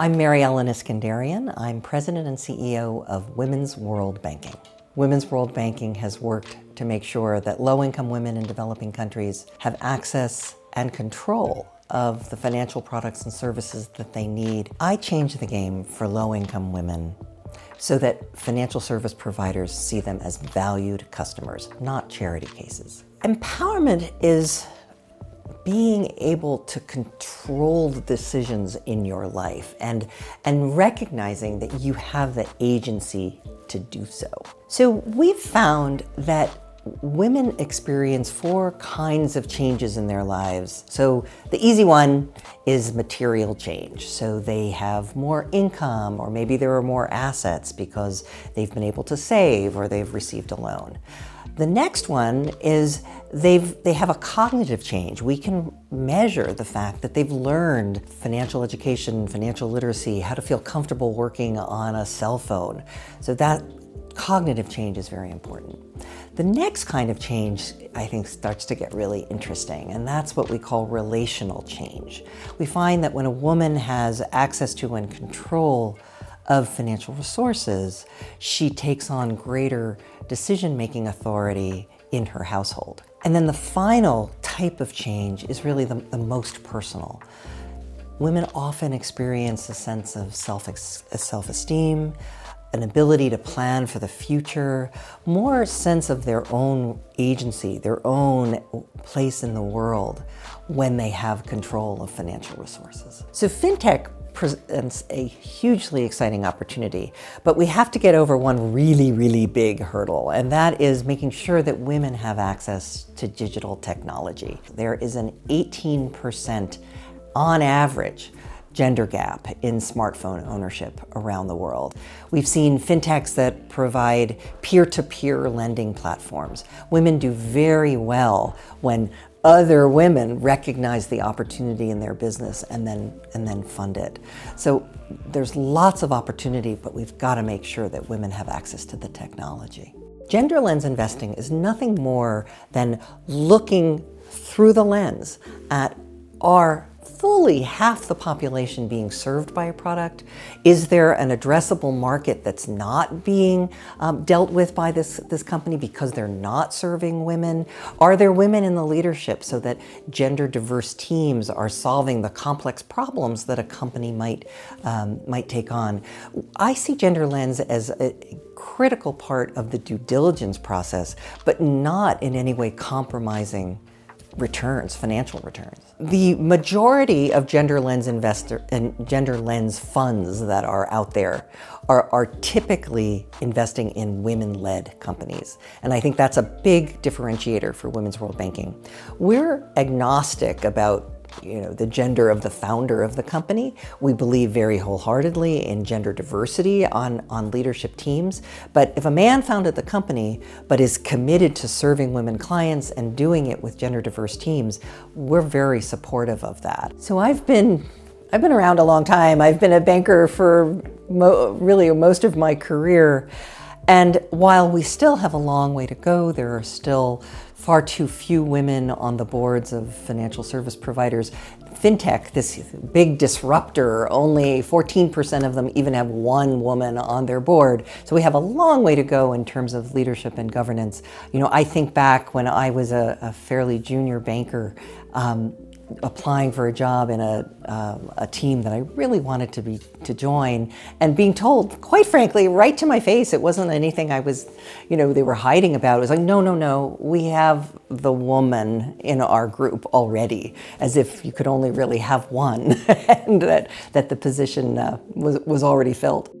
I'm Mary Ellen Iskenderian. I'm president and CEO of Women's World Banking. Women's World Banking has worked to make sure that low-income women in developing countries have access and control of the financial products and services that they need. I changed the game for low-income women so that financial service providers see them as valued customers, not charity cases. Empowerment is being able to control the decisions in your life and, and recognizing that you have the agency to do so. So we've found that women experience four kinds of changes in their lives. So the easy one is material change. So they have more income or maybe there are more assets because they've been able to save or they've received a loan. The next one is they've, they have a cognitive change. We can measure the fact that they've learned financial education, financial literacy, how to feel comfortable working on a cell phone. So that cognitive change is very important. The next kind of change, I think, starts to get really interesting, and that's what we call relational change. We find that when a woman has access to and control of financial resources, she takes on greater decision-making authority in her household. And then the final type of change is really the, the most personal. Women often experience a sense of self-esteem, an ability to plan for the future, more sense of their own agency, their own place in the world when they have control of financial resources. So fintech presents a hugely exciting opportunity, but we have to get over one really, really big hurdle, and that is making sure that women have access to digital technology. There is an 18% on average gender gap in smartphone ownership around the world. We've seen fintechs that provide peer-to-peer lending platforms. Women do very well when other women recognize the opportunity in their business and then, and then fund it. So there's lots of opportunity, but we've got to make sure that women have access to the technology. Gender lens investing is nothing more than looking through the lens at our fully half the population being served by a product? Is there an addressable market that's not being um, dealt with by this, this company because they're not serving women? Are there women in the leadership so that gender diverse teams are solving the complex problems that a company might, um, might take on? I see Gender Lens as a critical part of the due diligence process, but not in any way compromising returns, financial returns. The majority of gender lens investor and gender lens funds that are out there are, are typically investing in women-led companies. And I think that's a big differentiator for Women's World Banking. We're agnostic about you know, the gender of the founder of the company. We believe very wholeheartedly in gender diversity on, on leadership teams. But if a man founded the company, but is committed to serving women clients and doing it with gender diverse teams, we're very supportive of that. So I've been, I've been around a long time. I've been a banker for mo really most of my career. And while we still have a long way to go, there are still far too few women on the boards of financial service providers. FinTech, this big disruptor, only 14% of them even have one woman on their board. So we have a long way to go in terms of leadership and governance. You know, I think back when I was a, a fairly junior banker, um, applying for a job in a, um, a team that I really wanted to be to join and being told, quite frankly, right to my face, it wasn't anything I was, you know, they were hiding about. It was like, no, no, no, we have the woman in our group already, as if you could only really have one and that, that the position uh, was, was already filled.